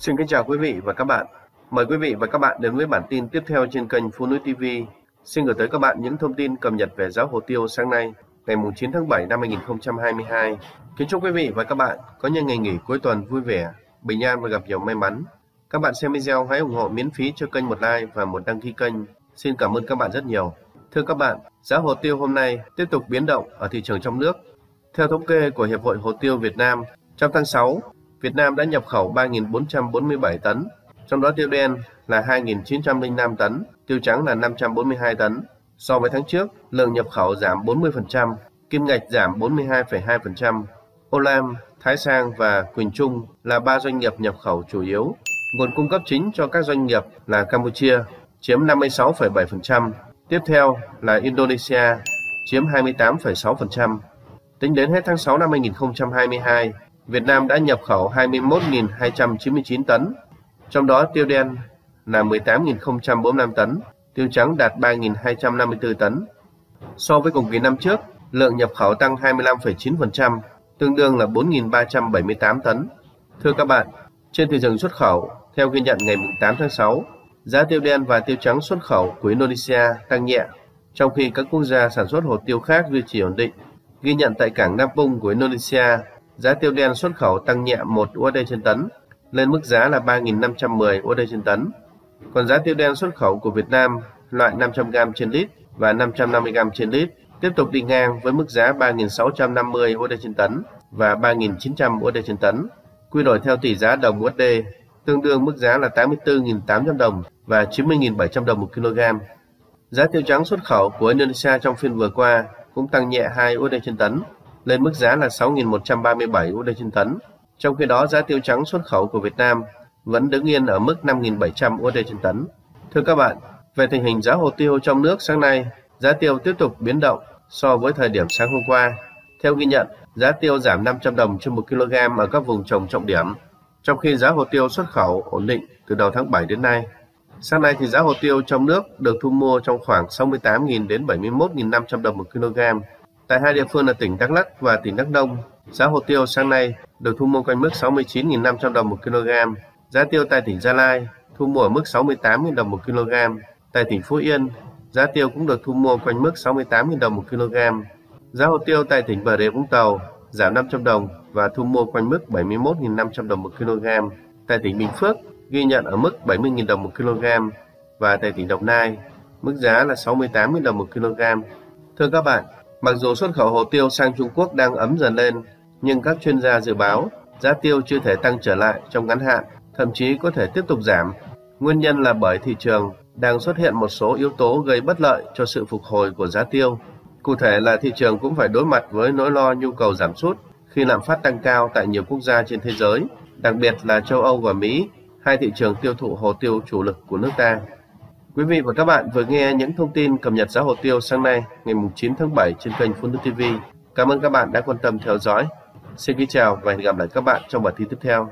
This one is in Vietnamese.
Xin kính chào quý vị và các bạn. Mời quý vị và các bạn đến với bản tin tiếp theo trên kênh Phụ nữ TV. Xin gửi tới các bạn những thông tin cập nhật về giá hồ tiêu sáng nay, ngày 9 tháng 7 năm 2022. Kính chúc quý vị và các bạn có những ngày nghỉ cuối tuần vui vẻ, bình an và gặp nhiều may mắn. Các bạn xem video hãy ủng hộ miễn phí cho kênh một like và một đăng ký kênh. Xin cảm ơn các bạn rất nhiều. Thưa các bạn, giá hồ tiêu hôm nay tiếp tục biến động ở thị trường trong nước. Theo thống kê của Hiệp hội Hồ tiêu Việt Nam, trong tháng 6, Việt Nam đã nhập khẩu 3.447 tấn, trong đó tiêu đen là 2.905 tấn, tiêu trắng là 542 tấn. So với tháng trước, lượng nhập khẩu giảm 40%, kim ngạch giảm 42,2%. Olam, Thái Sang và Quỳnh Trung là ba doanh nghiệp nhập khẩu chủ yếu. Nguồn cung cấp chính cho các doanh nghiệp là Campuchia, chiếm 56,7%. Tiếp theo là Indonesia, chiếm 28,6%. Tính đến hết tháng 6 năm 2022, Việt Nam đã nhập khẩu 21.299 tấn, trong đó tiêu đen là 18.045 tấn, tiêu trắng đạt 3.254 tấn. So với cùng kỳ năm trước, lượng nhập khẩu tăng 25,9%, tương đương là 4.378 tấn. Thưa các bạn, trên thị trường xuất khẩu, theo ghi nhận ngày 8 tháng 6, giá tiêu đen và tiêu trắng xuất khẩu của Indonesia tăng nhẹ, trong khi các quốc gia sản xuất hồ tiêu khác duy trì ổn định. Ghi nhận tại cảng Nampung của Indonesia, giá tiêu đen xuất khẩu tăng nhẹ 1 USD trên tấn, lên mức giá là 3.510 USD trên tấn. Còn giá tiêu đen xuất khẩu của Việt Nam loại 500g trên lít và 550g trên lít tiếp tục đi ngang với mức giá 3.650 USD trên tấn và 3.900 USD trên tấn. Quy đổi theo tỷ giá đồng USD tương đương mức giá là 84.800 đồng và 90.700 đồng một kg. Giá tiêu trắng xuất khẩu của Indonesia trong phiên vừa qua cũng tăng nhẹ 2 USD trên tấn, lên mức giá là 6.137 USD trên tấn. Trong khi đó, giá tiêu trắng xuất khẩu của Việt Nam vẫn đứng yên ở mức 5.700 USD trên tấn. Thưa các bạn, về tình hình giá hồ tiêu trong nước sáng nay, giá tiêu tiếp tục biến động so với thời điểm sáng hôm qua. Theo ghi nhận, giá tiêu giảm 500 đồng trên 1 kg ở các vùng trồng trọng điểm, trong khi giá hồ tiêu xuất khẩu ổn định từ đầu tháng 7 đến nay. Sáng nay thì giá hồ tiêu trong nước được thu mua trong khoảng 68.000 đến 71.500 đồng một kg. Tại hai địa phương là tỉnh Đắk Lắk và tỉnh Đắk Nông, giá hồ tiêu sáng nay được thu mua quanh mức 69.500 đồng một kg. Giá tiêu tại tỉnh Gia Lai thu mua ở mức 68.000 đồng một kg. Tại tỉnh Phú Yên, giá tiêu cũng được thu mua quanh mức 68.000 đồng một kg. Giá hồ tiêu tại tỉnh Bà Rịa Vũng Tàu giảm 500 đồng và thu mua quanh mức 71.500 đồng một kg. Tại tỉnh Bình Phước ghi nhận ở mức 70.000 đồng một kg và tại tỉnh Đồng Nai mức giá là 68.000 đồng một kg. Thưa các bạn, mặc dù xuất khẩu hồ tiêu sang Trung Quốc đang ấm dần lên, nhưng các chuyên gia dự báo giá tiêu chưa thể tăng trở lại trong ngắn hạn, thậm chí có thể tiếp tục giảm. Nguyên nhân là bởi thị trường đang xuất hiện một số yếu tố gây bất lợi cho sự phục hồi của giá tiêu. Cụ thể là thị trường cũng phải đối mặt với nỗi lo nhu cầu giảm sút khi lạm phát tăng cao tại nhiều quốc gia trên thế giới, đặc biệt là châu Âu và Mỹ, hai thị trường tiêu thụ hồ tiêu chủ lực của nước ta. Quý vị và các bạn vừa nghe những thông tin cập nhật giá hồ tiêu sáng nay, ngày 9 tháng 7 trên kênh Phun TV. Cảm ơn các bạn đã quan tâm theo dõi. Xin kính chào và hẹn gặp lại các bạn trong bản tin tiếp theo.